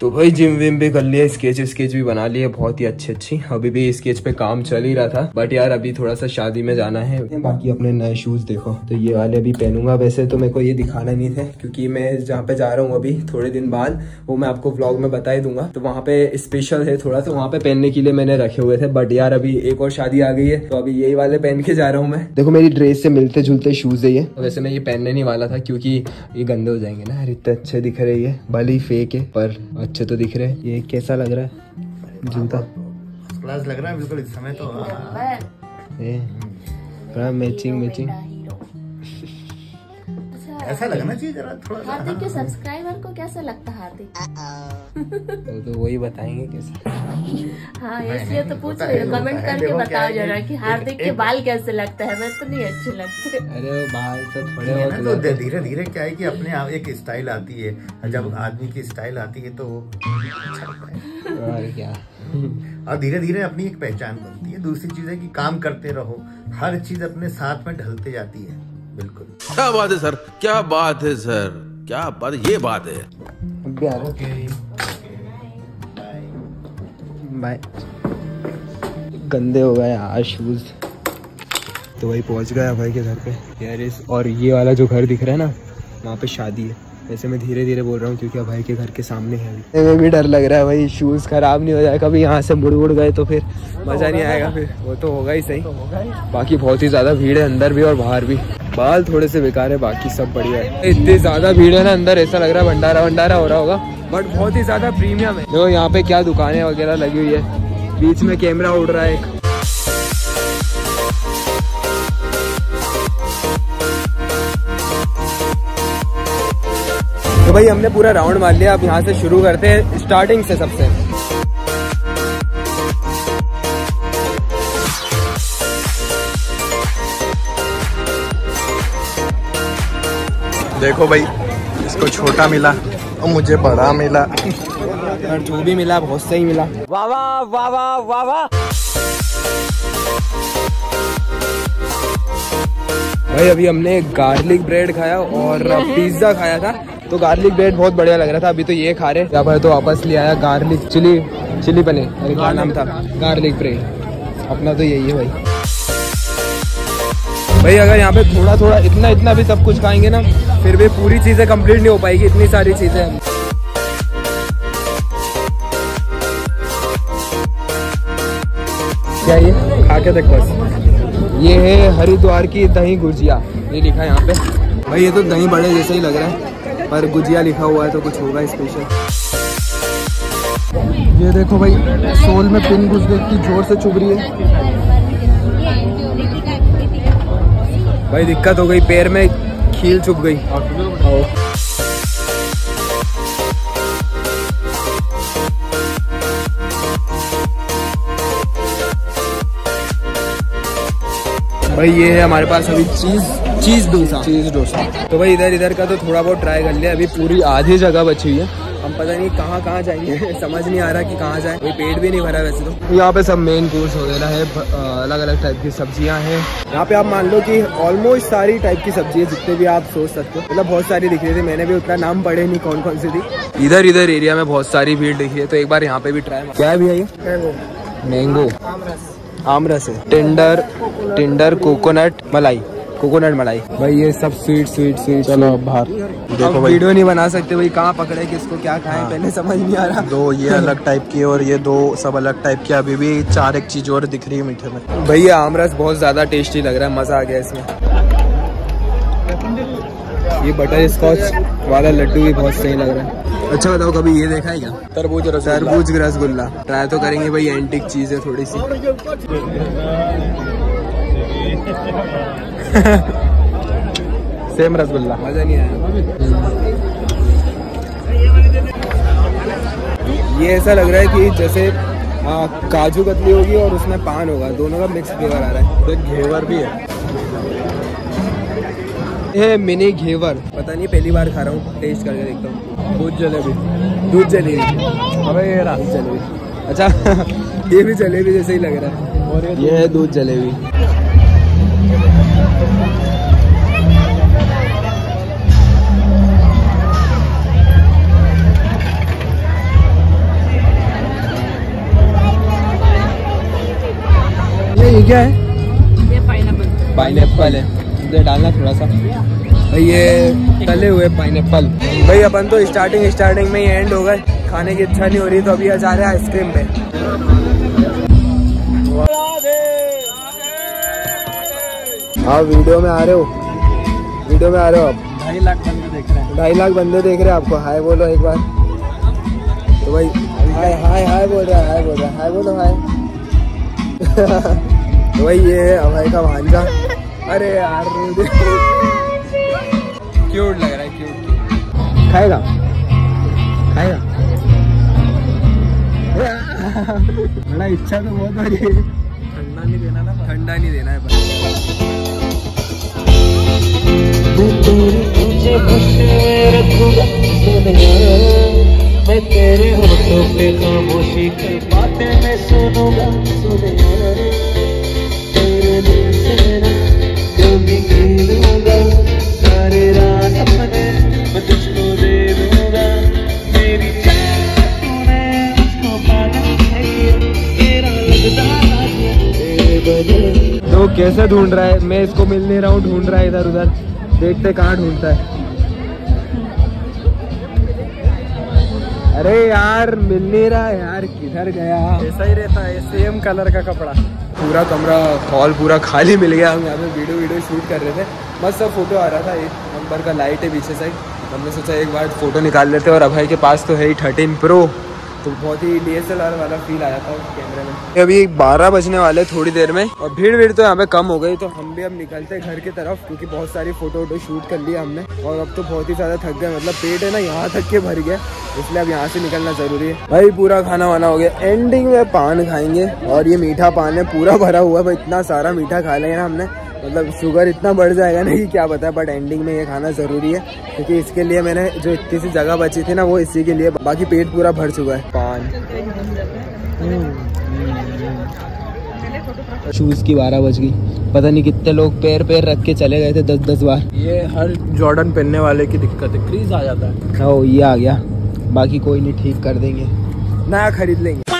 तो भाई gym Vim भी कर लिया स्केच स्केच भी बना लिए, बहुत ही अच्छी अच्छी अभी भी स्केच पे काम चल ही रहा था बट यार अभी थोड़ा सा शादी में जाना है। बाकी अपने नए शूज़ देखो तो ये वाले अभी पहनूँगा। वैसे तो मेरे को ये दिखाना नहीं थे, क्योंकि मैं जहाँ पे जा रहा हूँ अभी, थोड़े दिन बाद, वो मैं आपको ब्लॉग में बता ही दूँगा। तो वहाँ पे स्पेशल है थोड़ा सा वहाँ पे पहनने के लिए मैंने रखे हुए थे बट यार अभी एक और शादी आ गई है तो अभी यही वाले पहन के जा रहा हूँ मैं। देखो मेरी ड्रेस से मिलते जुलते शूज़ है ये। वैसे मैं ये पहनने नहीं वाला था, क्योंकि ये गंदे हो जाएँगे ना यार, इतने अच्छे दिख रहे ये। भले ही फेक है, पर अच्छे तो दिख रहे हैं। ये कैसा लग रहा है? जूता? क्लास लग रहा है बिल्कुल इस समय तो ए, मैचिंग मैचिंग ऐसा लगना चाहिए जरा थोड़ा हार्दिक के सब्सक्राइबर को कैसा लगता है हार्दिक? वो तो वही बताएँगे कैसा। हाँ इसलिए तो पूछ रही कमेंट करके बताओ जरा कि हार्दिक के बाल कैसे लगता है मैं तो नहीं अच्छे लगते। अरे बाहर से थोड़े तो। धीरे धीरे क्या है कि अपने आप एक स्टाइल आती है। जब आदमी की स्टाइल आती है तो अच्छा लगता है। और क्या। और धीरे धीरे अपनी एक पहचान बनती है। दूसरी चीज़ है कि काम करते रहो। हर चीज़ अपने साथ में ढलते जाती है। बिल्कुल। क्या बात है सर? क्या बात है सर? क्या बात ये बात है। बाय गंदे हो गए यार शूज़ तो वही पहुँच गया भाई के घर पे। यार इस और ये वाला जो घर दिख रहा है ना वहाँ पे शादी है। वैसे मैं धीरे धीरे बोल रहा हूँ क्योंकि अब भाई के घर के सामने है अभी। भी डर लग रहा है भाई शूज़ खराब नहीं हो जाए। कभी यहाँ से मुड़ उड़ गए तो फिर मज़ा नहीं आएगा फिर। वो तो होगा ही सही। होगा बाकी बहुत ही ज़्यादा भीड़ है अंदर भी और बाहर भी। बाल थोड़े से बेकार है, बाकी सब बढ़िया है। इतनी ज़्यादा भीड़ है ना अंदर, ऐसा लग रहा है भंडारा भंडारा हो रहा होगा। बट बहुत ही ज़्यादा प्रीमियम है। देखो यहाँ पे क्या दुकानें वगैरह लगी हुई है। बीच में कैमरा उड़ रहा है। तो भाई, हमने पूरा राउंड मार लिया। अब यहाँ से शुरू करते हैं स्टार्टिंग से सबसे। देखो भाई इसको छोटा मिला और मुझे बड़ा मिला। और जो भी मिला बहुत सही मिला। वाह वाह वाह वाह वाह वाह। भाई अभी हमने गार्लिक ब्रेड खाया और पिज्जा खाया था। तो गार्लिक ब्रेड बहुत बढ़िया लग रहा था अभी तो ये खा रहे। यहाँ पर तो वापस ले आया गार्लिक चिली चिली पनीर। अरे क्या नाम था? Garlic bread. अपना तो यही है भाई। भाई, अगर यहाँ पे थोड़ा थोड़ा इतना इतना भी सब कुछ खाएँगे ना, फिर भी पूरी चीज़ें कंप्लीट नहीं हो पाएगी, इतनी सारी चीज़ें। क्या ये? खा के ये है हरिद्वार की दही गुजिया। ये लिखा है यहाँ पे। भाई, ये तो दही बड़े जैसे ही लग रहा है, पर गुजिया लिखा हुआ है तो कुछ होगा स्पेशल ये देखो भाई, सोल में पिन घुस गई ज़ोर से चुभ रही है। भाई दिक्कत हो गई पैर में खील चुभ गई। भाई ये है हमारे पास अभी चीज़ चीज़ डोसा। चीज़ डोसा। तो भाई इधर इधर का तो थोड़ा बहुत ट्राई कर लिया अभी पूरी आधी जगह बची हुई है। हम पता नहीं कहाँ कहाँ जाएँगे समझ नहीं आ रहा कि कहाँ जाए। कोई पेट भी नहीं भरा वैसे तो। यहाँ पे सब मेन कोर्स वगैरह है अलग अलग टाइप की सब्ज़ियाँ हैं। यहाँ पे आप मान लो कि ऑलमोस्ट सारी टाइप की सब्ज़ी है जितने भी आप सोच सकते हो। मतलब बहुत सारी दिख रही थी मैंने भी उतना नाम पढ़े नहीं कौन कौन सी थी। इधर इधर एरिया में बहुत सारी भीड़ दिखी है तो एक बार यहाँ पे भी ट्राई क्या है भैया ये? मैंगो आमरस। है। टेंडर टेंडर कोकोनट मलाई। कोकोनट मलाई। भाई ये सब स्वीट स्वीट स्वीट चलो अब बाहर। देखो देखो भाई। वीडियो नहीं बना सकते भाई कहाँ पकड़े किसको क्या खाएँ पहले समझ नहीं आ रहा। दो ये अलग टाइप की और ये दो सब अलग टाइप की अभी भी चार एक चीज़ और दिख रही है मीठे में। भैया आमरस बहुत ज़्यादा टेस्टी लग रहा है मज़ा आ गया इसमें। ये बटर स्कॉच वाला लड्डू भी बहुत सही लग रहा है। अच्छा बताओ कभी ये देखा है क्या? तरबूज तरबूज रसगुल्ला। ट्राई तो करेंगे भाई एंटिक चीज़ है थोड़ी सी। सेम रसगुल्ला मज़ा नहीं आया। ये ऐसा लग रहा है कि जैसे आ, काजू कतली होगी और उसमें पान होगा। दोनों का मिक्स फ्लेवर आ रहा है। तो घेवर भी है। ये मिनी घेवर। पता नहीं पहली बार खा रहा हूँ। टेस्ट करके देखता हूँ। दूध जलेबी। दूध जलेबी। अबे ये रहा। जलेबी। अच्छा ये भी जलेबी जैसे ही लग रहा है। और ये ये है दूध जलेबी। क्या है? ये पाइनएप्पल पाइनएप्पल है। इधर डालना थोड़ा सा ये तले हुए पाइनएप्पल भाई अपन तो स्टार्टिंग स्टार्टिंग में ही एंड हो गए। खाने की इच्छा नहीं हो रही तो अभी जा रहे हैं आइसक्रीम पे। आप वीडियो में आ रहे हो? वीडियो में आ रहे हो आप? ढाई लाख बंदे देख रहे हैं। ढाई लाख बंदे देख रहे हैं आपको? हाय बोलो एक बार। तो भाई हाय हाय हाय बोल रहा है हाय बोल रहा है। हाय बोलो हाय। ये है अभय का भांजा। अरे यार क्यूट लग रहा है क्यूट खाएगा? खाएगा? बड़ा इच्छा तो बहुत हो रही है। ठंडा नहीं देना ना ठंडा नहीं देना है मैं तेरे होठों पे खामोशी की बातें मैं सुनूँगा सुनिया कैसे ढूंढ रहा है? मैं इसको मिल नहीं रहा हूँ ढूंढ रहा है इधर उधर। देखते कहाँ ढूंढता है। अरे यार मिल नहीं रहा है यार किधर गया? ऐसा ही रहता है सेम कलर का कपड़ा। पूरा कमरा हॉल पूरा खाली मिल गया। हम यहाँ पे वीडियो वीडियो शूट कर रहे थे। मस्त फ़ोटो आ रहा था एक नंबर का लाइट है पीछे साइड। हमने सोचा एक बार फ़ोटो निकाल लेते और अभय के पास तो है ही थर्टीन प्रो तो बहुत ही डी वाला फील आया था उस कैमरे में। अभी बारह बजने वाले थोड़ी देर में और भीड़ भीड़ तो यहाँ पे कम हो गई तो हम भी अब निकलते हैं घर की तरफ़ क्योंकि बहुत सारी फ़ोटो वोटो शूट कर लिया हमने और अब तो बहुत ही ज़्यादा थक गए मतलब पेट है ना यहाँ तक के भर गया इसलिए अब यहाँ से निकलना ज़रूरी है। भाई पूरा खाना वाना हो गया एंडिंग में पान खाएँगे और ये मीठा पान है पूरा भरा हुआ है इतना सारा मीठा खा लिया ना हमने। मतलब शुगर इतना बढ़ जाएगा ना कि क्या पता है बट एंडिंग में ये खाना ज़रूरी है क्योंकि इसके लिए मैंने जो इतनी सी जगह बची थी ना वो इसी के लिए बाकी पेट पूरा भर चुका है। पान। शूज़ की बारह बज गई। पता नहीं कितने लोग पैर पैर रख के चले गए थे दस दस बार। ये हर जॉर्डन पहनने वाले की दिक्कत है क्रीज आ जाता है। ओ ये आ गया। बाकी कोई नहीं ठीक कर देंगे। नया खरीद लेंगे।